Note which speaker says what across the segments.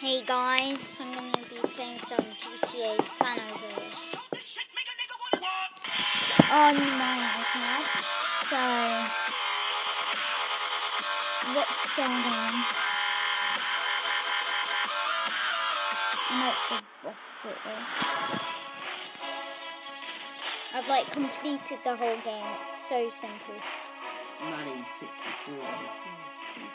Speaker 1: Hey guys, I'm going to be playing some GTA San Andreas on my iPad. So, let's going on. It's the boss it is. I've like completed the whole game. It's so simple.
Speaker 2: Money 64.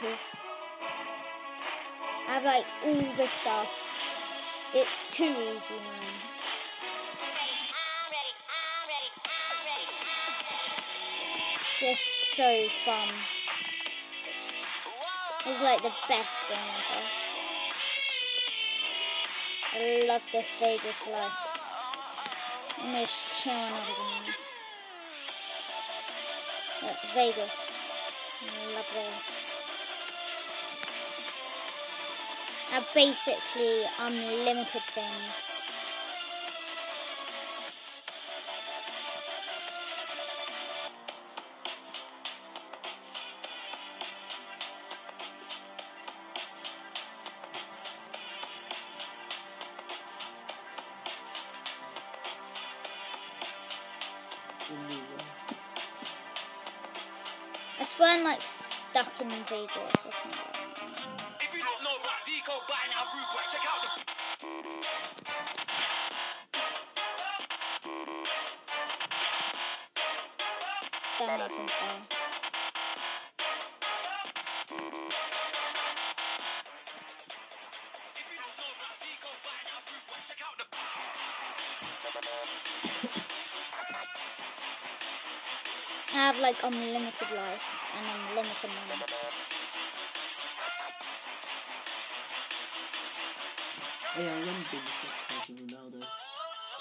Speaker 1: Cool. I have like all the stuff. It's too easy, man. Just so fun. It's like the best thing ever. I love this Vegas life. I'm just chilling everything. Look, Vegas. Lovely. Are basically unlimited things. I swear I'm like stuck in Vegas. I think.
Speaker 3: Now, rude boy, check out the.
Speaker 1: I have like unlimited life and unlimited money.
Speaker 2: Hey, I remember being the sex size of Ronaldo.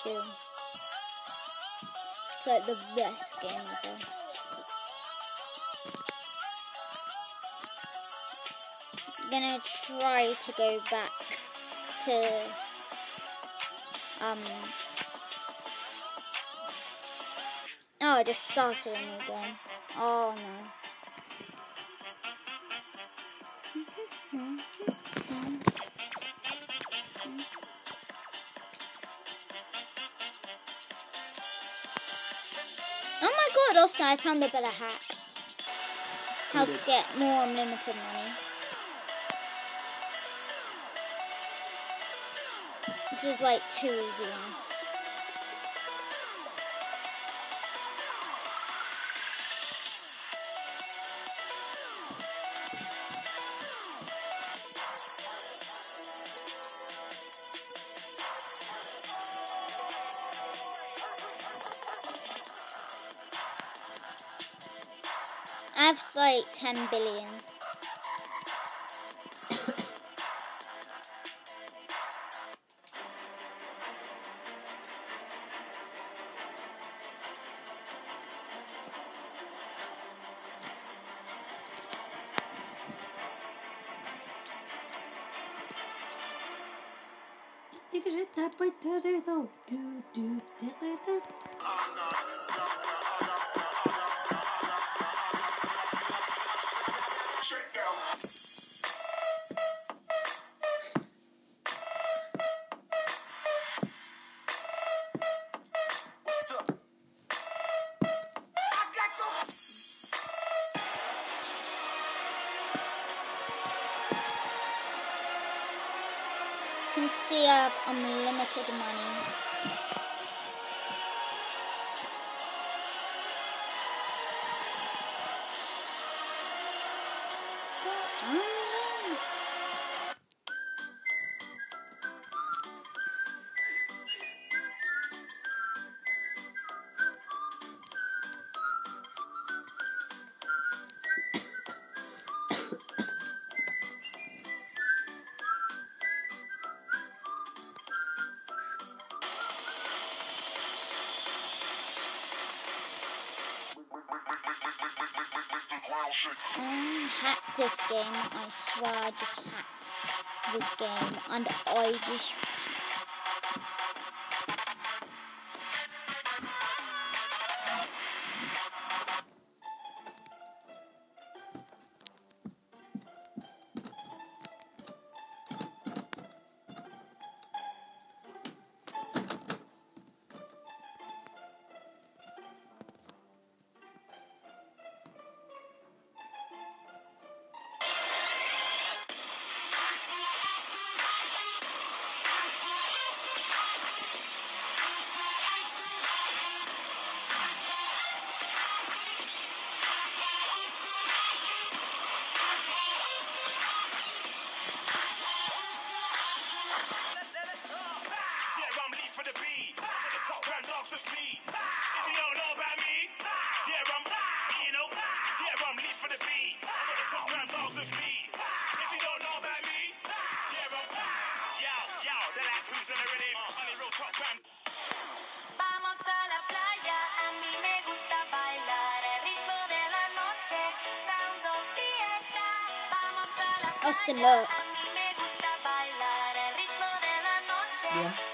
Speaker 1: True. It's like the best game ever. I'm gonna try to go back to um. Oh, I just started a new game. Oh no. also I found a better hack. How to get more unlimited money. This is like too easy now. Like 10 billion. Have unlimited money. I hacked this game. I swear I just hacked this game and I just Austin, look.
Speaker 2: Yeah.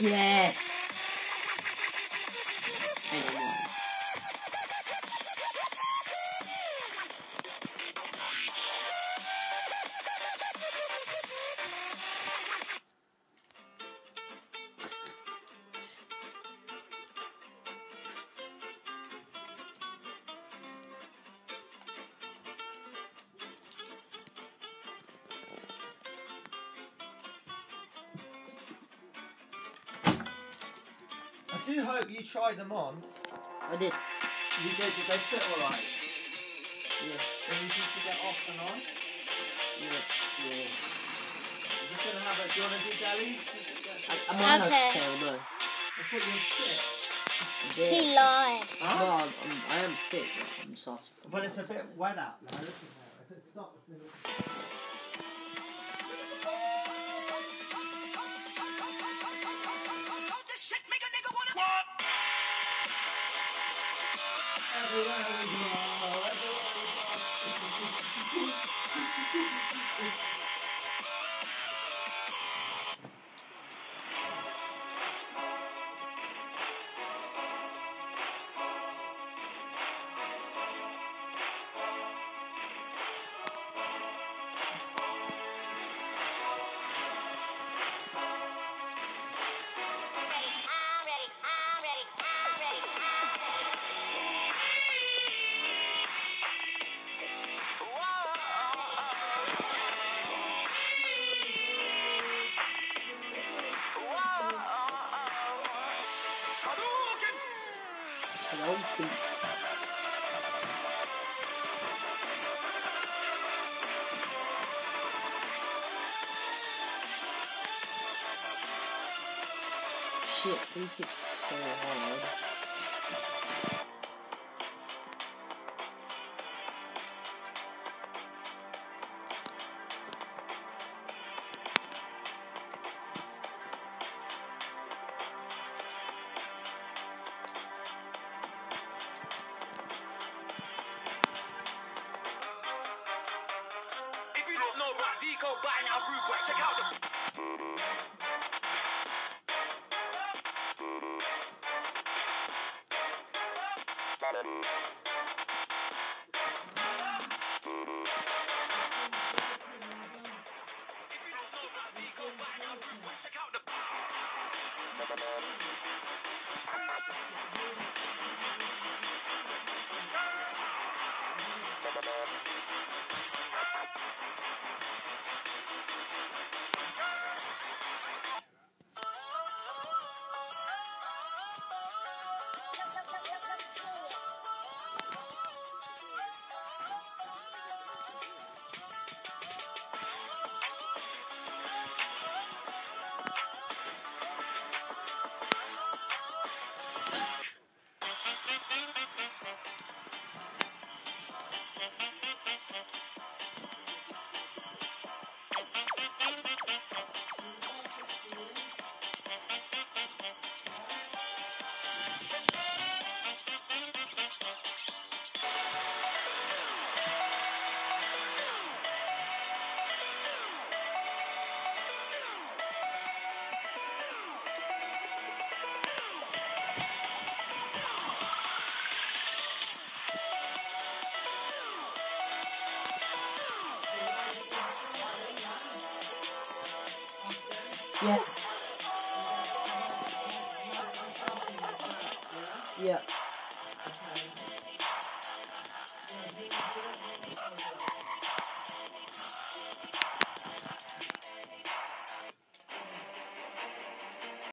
Speaker 2: Yes.
Speaker 4: Do hope you tried them on.
Speaker 2: I did.
Speaker 4: You did. Did they fit all right?
Speaker 2: Yeah.
Speaker 4: Easy to get off and on.
Speaker 2: Yeah. Yeah.
Speaker 4: I'm just gonna have a. Do you wanna do delis?
Speaker 2: I, I'm not
Speaker 1: Okay.
Speaker 2: okay. tell, no.
Speaker 4: I thought you were sick.
Speaker 2: I'm.
Speaker 1: He lied.
Speaker 4: Huh?
Speaker 2: No, I'm, I'm, I am sick. But I'm saucy.
Speaker 4: But it's a bit wet out now. Listen now. If it
Speaker 2: Hadouken. Shit, free kicks so hard.
Speaker 3: Now, rude boy, check out the. If
Speaker 2: Yeah.